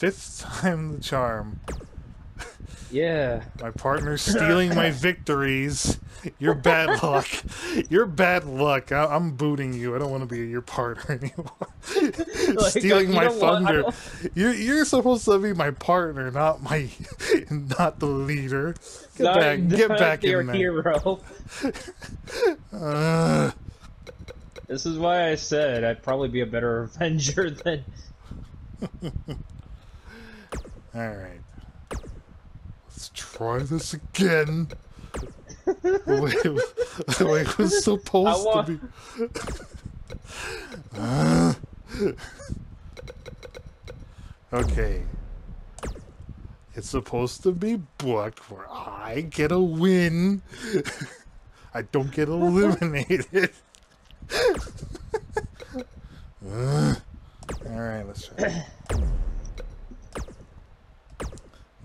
fifth time the charm. Yeah. My partner's stealing my victories. You're bad luck. You're bad luck. I- I'm booting you. I don't want to be your partner anymore. Like, stealing my thunder. You're you're supposed to be my partner, not my, not the leader. Get Not- back, get back in there. hero. Uh, This is why I said I'd probably be a better Avenger than. All right. Let's try this again. the way, it was supposed to be. Okay. It's supposed to be booked where I get a win. I don't get eliminated. Uh, all right, let's try.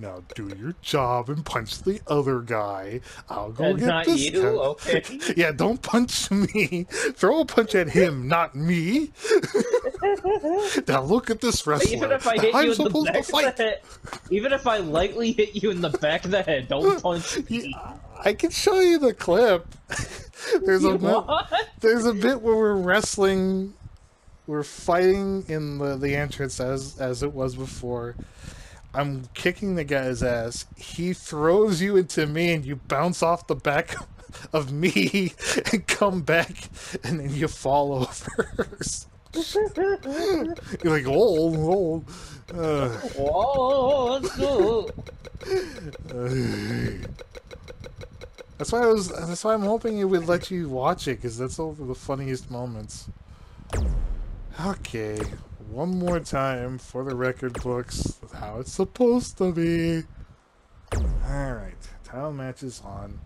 Now do your job and punch the other guy. I'll go And get not this you? Okay. yeah, don't punch me. Throw a punch at him, not me. now look at this wrestler. Even if I hit I'm you in the back of the head, even if I lightly hit you in the back of the head, don't punch me. I can show you the clip. there's a bit, there's a bit where we're wrestling, we're fighting in the the entrance as as it was before. I'm kicking the guy's ass. He throws you into me, and you bounce off the back of me and come back, and then you fall over. You're like, oh, oh. Uh. That's why I was. That's why I'm hoping it would let you watch it, because that's all the funniest moments. Okay, one more time for the record books, how it's supposed to be. All right, title matches on.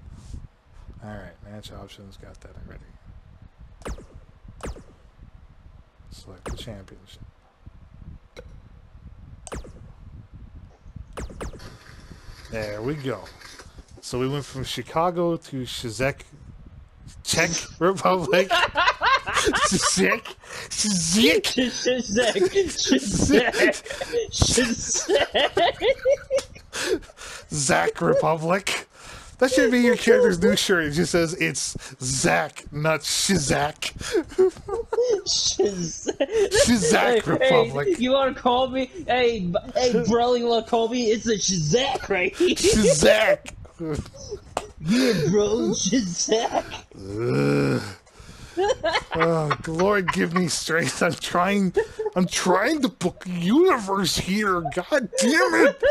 All right, match options. Got that already. Select the championship. There we go. So we went from Chicago to Shizek, Czech Republic. Shizek, Shizek, Shizek, Shizek, Shizek. Zach Republic. That should be your character's new shirt. It just says it's Zach, not Shizak. Shizak. Shizak Hey, Republic. Hey, you wanna call me? Hey, hey, bro, you wanna call me? It's a Shizak right here. Shizak. Yeah, bro, Shizak. Ugh. Oh, Lord, give me strength. I'm trying. I'm trying to book universe here. God damn it!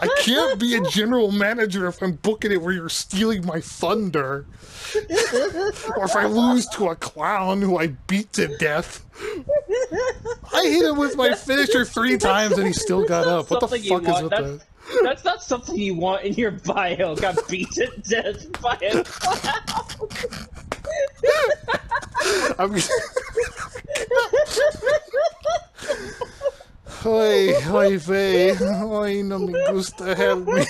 I can't be a general manager if I'm booking it where you're stealing my thunder, or if I lose to a clown who I beat to death. I hit him with my finisher three times and he still got up. What the fuck is with That's- that? That's not something you want in your bio. Got beat to death by a clown. I'm. Hoy, hoy, ve. Hoy, no me gusta help me.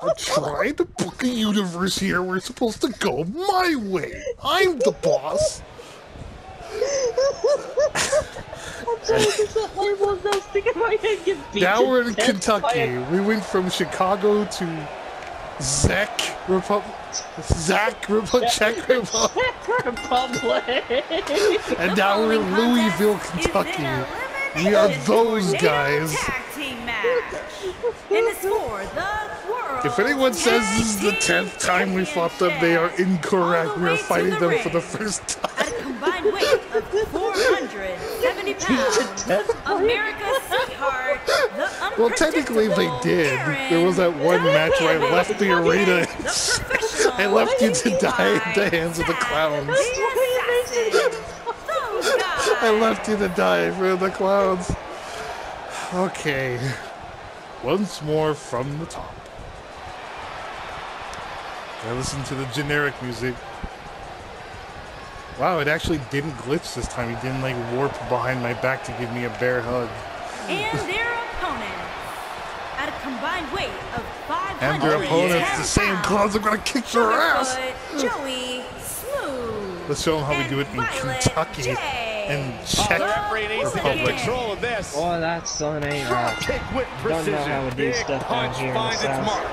I'm trying to book a universe here. We're supposed to go my way. I'm the boss. I'm sorry, there's a horrible nose thing in my head. Get beat Now we're in Kentucky. We went from Chicago to Zach Republic. Zach Republic, Czech Republic. And now we're in Louisville, Kentucky. We are those guys. Tag team match. And it's for the world. If anyone says this is the tenth time we fought them, they are incorrect. We are fighting the them for the first time. a combined weight of 470 pounds, America's sweetheart, the Well, technically they did. There was that one match where I left the arena. I left you to die at the hands of the clowns. the assassin. Those guys. I left you to die for the clowns. Okay. Once more from the top. I listen to the generic music. Wow, it actually didn't glitch this time. He didn't like warp behind my back to give me a bear hug. and their opponents at a combined weight of 510 And their opponents, the same clowns are gonna kick your ass. Joey Smooth. Let's show them how we do it in Violet Kentucky. J. in Oh, Czech the referee needs to get Republic. control of this. Boy, that sun ain't Drop right. Don't know how we do Big stuff down here in the South. mark.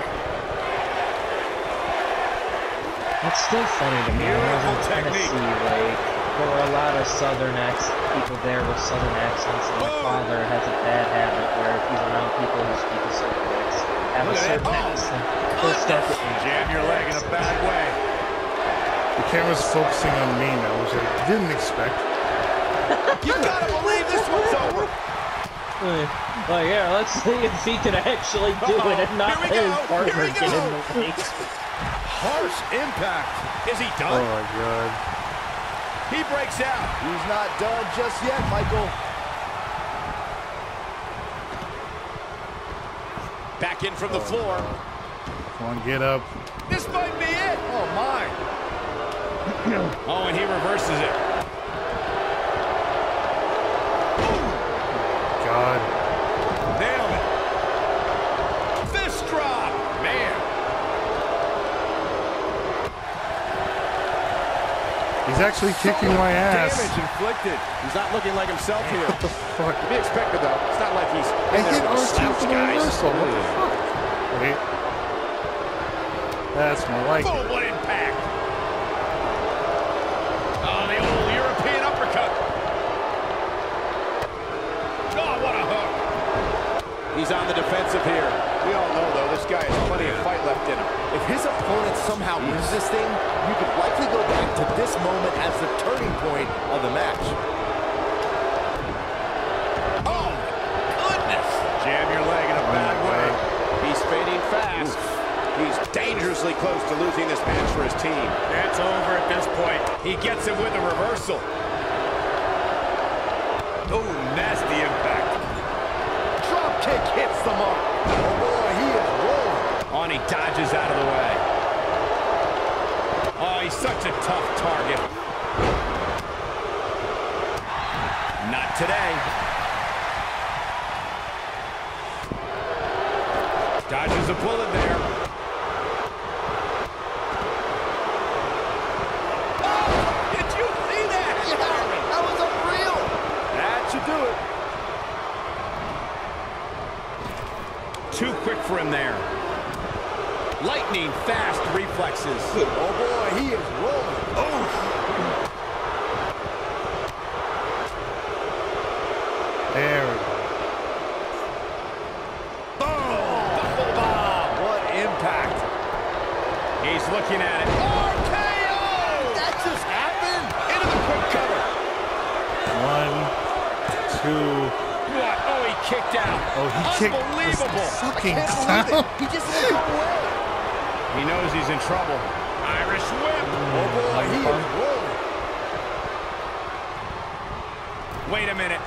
It's still funny to me. I Beautiful love technique. Tennessee, like there were a lot of Southern ac- people there with Southern accents, and my Boom. father has a bad habit where if he's around people who speak a certain ac- have Look a certain Oh, accent, he'll start getting Jam your leg in a bad way. The camera's focusing on me now, which I didn't expect. You gotta believe this one's over. Like, yeah, let's see if he can actually do it and not Here let his partner get in the way. Harsh impact. Is he done? Oh my god. He breaks out. He's not done just yet, Michael. Back in from the oh, floor. Come on, get up. This might be it. Oh my. Oh, and he reverses it. God. Nailed it. Fist drop. Man. He's actually kicking my ass. Damage inflicted. He's not looking like himself here. What the fuck? To be expected, though. It's not like he's there hit R2 for the guys. reversal. What the fuck? Wait. That's more like Boom, what impact. Oh, the old European uppercut. Oh, what a hook. He's on the defensive here. We all know, though, this guy has plenty of fight left in him. If his opponent somehow wins this thing, you could likely go back to this moment as the turning point of the match. Oh, goodness. Jam your leg in a bad way. He's fading fast. He's dangerously close to losing this match for his team. That's over at this point. He gets it with a reversal. Oh, nasty impact. Drop kick hits the mark. Oh boy, he is rolling. On, he dodges out of the way. Oh, he's such a tough target. Not today. Dodges a bullet there. Oh, did you see that? That was unreal. That should do it. Too quick for him there. Lightning fast reflexes. Oh boy, he is rolling. There we go. Double bomb. What impact. He's looking at it. RKO! That just happened. Into the quick cover. One, two. What? Oh, he kicked out. Oh, he kicked Unbelievable. fucking Can't clown. it. He just won't away. He knows he's in trouble. Irish whip. Mm, oh boy, he is rolling. Wait a minute.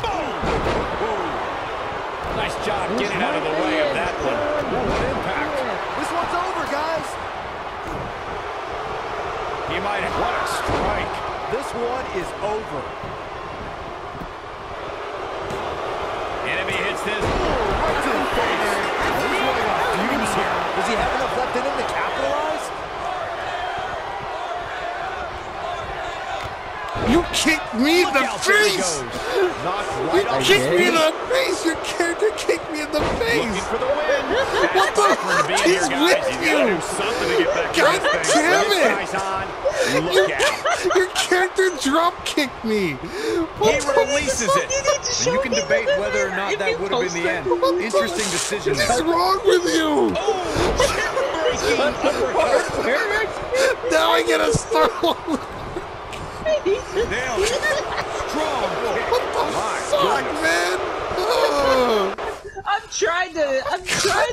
Boom! Nice job getting out of the way of that one. What impact. This one's over, guys. He might have. What a strike. This one is over. Enemy hits this. He have enough left in him to capitalize? You kicked me in the out, there he face! You kicked me in the face! Your character kicked me in the face! the. What the fuck for him to be is here, with He's you? do something to get back God in this thing. damn it. guy's on. Look out. Your character drop kicked me! What He releases it. You can debate whether or not that would have been the end. Interesting decision What is wrong with you? Oh, now I get a star. What Nailed it. Strong kick. the My fuck, goodness. man? Oh. I'm trying to. I'm trying